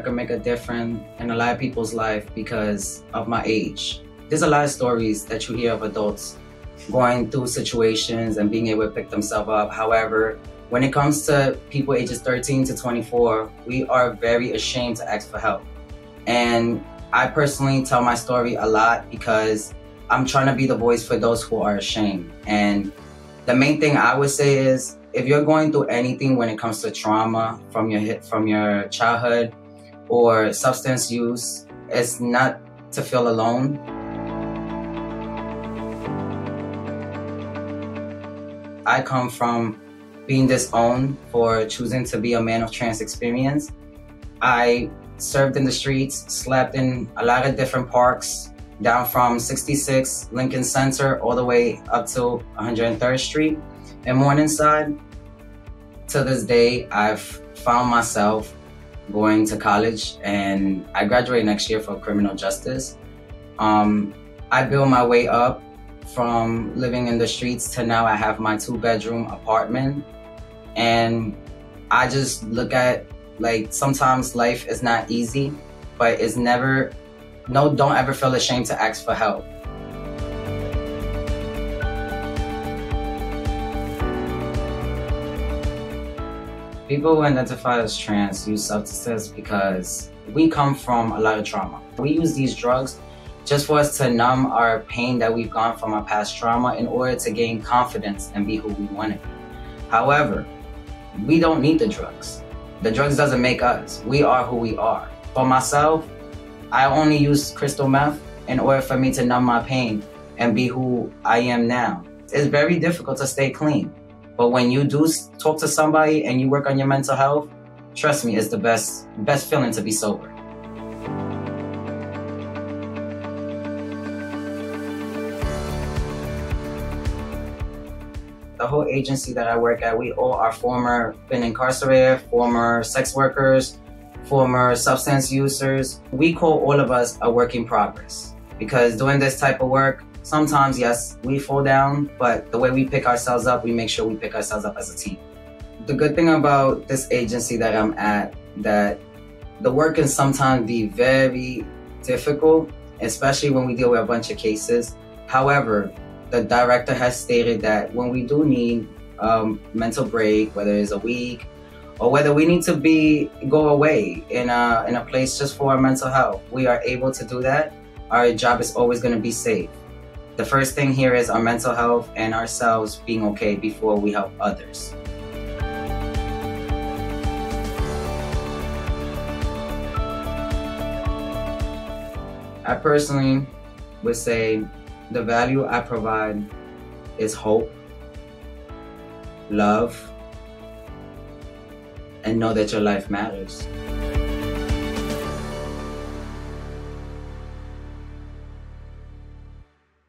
can make a difference in a lot of people's life because of my age. There's a lot of stories that you hear of adults going through situations and being able to pick themselves up. However, when it comes to people ages 13 to 24, we are very ashamed to ask for help. And I personally tell my story a lot because I'm trying to be the voice for those who are ashamed. And the main thing I would say is if you're going through anything when it comes to trauma from your from your childhood or substance use, is not to feel alone. I come from being disowned for choosing to be a man of trans experience. I served in the streets, slept in a lot of different parks, down from 66 Lincoln Center all the way up to 103rd Street in Morningside. To this day, I've found myself going to college and I graduate next year for criminal justice. Um, I built my way up from living in the streets to now I have my two bedroom apartment and I just look at like sometimes life is not easy, but it's never, no, don't ever feel ashamed to ask for help. People who identify as trans use substances because we come from a lot of trauma. We use these drugs just for us to numb our pain that we've gone from our past trauma in order to gain confidence and be who we want to be. However, we don't need the drugs. The drugs doesn't make us. We are who we are. For myself, I only use crystal meth in order for me to numb my pain and be who I am now. It's very difficult to stay clean. But when you do talk to somebody and you work on your mental health, trust me, it's the best best feeling to be sober. the whole agency that I work at, we all are former been incarcerated, former sex workers, former substance users. We call all of us a work in progress because doing this type of work, sometimes, yes, we fall down, but the way we pick ourselves up, we make sure we pick ourselves up as a team. The good thing about this agency that I'm at, that the work can sometimes be very difficult, especially when we deal with a bunch of cases. However, the director has stated that when we do need um, mental break, whether it's a week or whether we need to be go away in a in a place just for our mental health, we are able to do that. Our job is always going to be safe. The first thing here is our mental health and ourselves being okay before we help others. I personally would say the value I provide is hope, love, and know that your life matters.